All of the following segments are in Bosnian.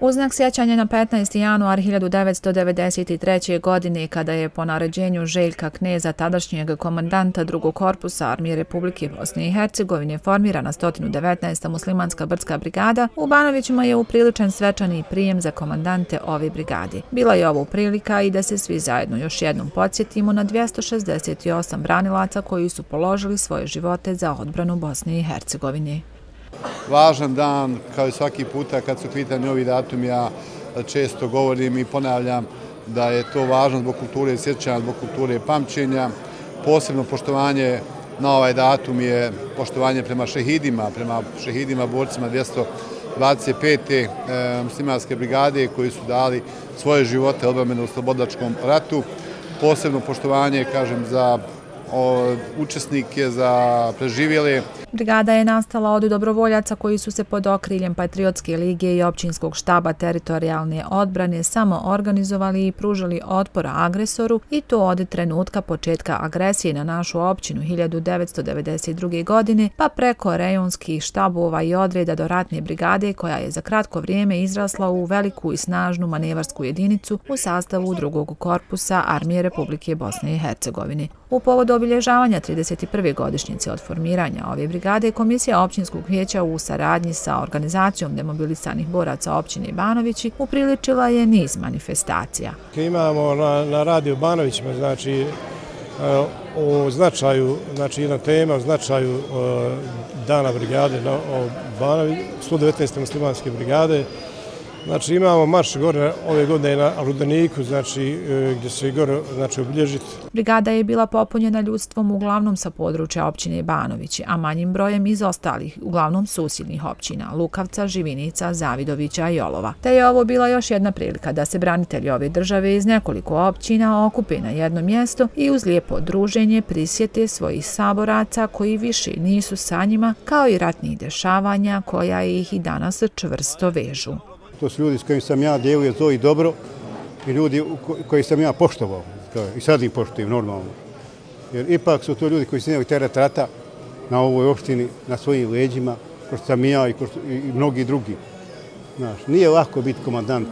Uznak sjećanja na 15. januar 1993. godine kada je po naređenju Željka Kneza, tadašnjeg komandanta drugog korpusa Armije Republike Bosne i Hercegovine, formirana 119. muslimanska brdska brigada, u Banovićima je upriličen svečani prijem za komandante ove brigade. Bila je ovo prilika i da se svi zajedno još jednom podsjetimo na 268 branilaca koji su položili svoje živote za odbranu Bosne i Hercegovine važan dan, kao i svaki puta kad su pitani ovi datum, ja često govorim i ponavljam da je to važno zbog kulture sjećanja, zbog kulture pamćenja. Posebno poštovanje na ovaj datum je poštovanje prema šehidima, prema šehidima, borcima 225. E, eh, muslimanske brigade koji su dali svoje živote odbramenu u slobodačkom ratu. Posebno poštovanje, kažem, za učesnike, za preživjeli. Brigada je nastala od dobrovoljaca koji su se pod okriljem Patriotske lige i općinskog štaba teritorijalne odbrane samo organizovali i pružali otpor agresoru i to od trenutka početka agresije na našu općinu 1992. godine pa preko rejonskih štabova i odreda do ratne brigade koja je za kratko vrijeme izrasla u veliku i snažnu manevarsku jedinicu u sastavu drugog korpusa Armije Republike Bosne i Hercegovine. U povodu obilježavanja 31. godišnjice od formiranja ove brigade, Komisija općinskog vijeća u saradnji sa organizacijom demobilisanih boraca općine Banovići upriličila je niz manifestacija. Imamo na, na radio Banovićima, znači, e, o značaju, znači jedna tema o značaju e, dana brigade Banovi, 119. muslimanske brigade, Znači imamo marš gore ove godine na Rudaniku, znači e, gdje se gore znači, obilježiti. Brigada je bila popunjena ljudstvom uglavnom sa područja općine Banovići, a manjim brojem iz ostalih, uglavnom susjednih općina, Lukavca, Živinica, Zavidovića i Olova. Te je ovo bila još jedna prilika da se branitelji ove države iz nekoliko općina okupe na jedno mjesto i uz lijepo druženje prisjete svojih saboraca koji više nisu sa njima, kao i ratnih dešavanja koja ih i danas čvrsto vežu. To su ljudi s kojim sam ja djelio to i dobro i ljudi koji sam ja poštovao. I sad ih poštujem normalno. Jer ipak su to ljudi koji su imali teret rata na ovoj opštini, na svojim leđima, ko što sam ja i, i mnogi drugi. Znaš, nije lako biti komandant,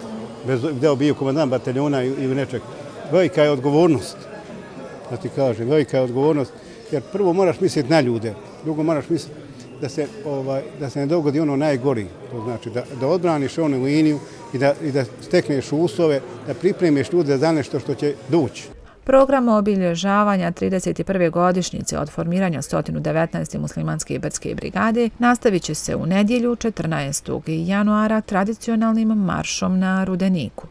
bez da bio komandant bataljona ili nečeg. Velika je odgovornost, da ti kažem, velika je odgovornost, jer prvo moraš misliti na ljude, drugo moraš misliti da se, ovaj, da se ne dogodi ono najgori. To znači da, da odbraniš onu liniju i da, i da stekneš uslove, da pripremiš ljude za nešto što će doći. Program obilježavanja 31. godišnjice od formiranja 119. muslimanske i brdske brigade nastavit će se u nedjelju 14. januara tradicionalnim maršom na Rudeniku.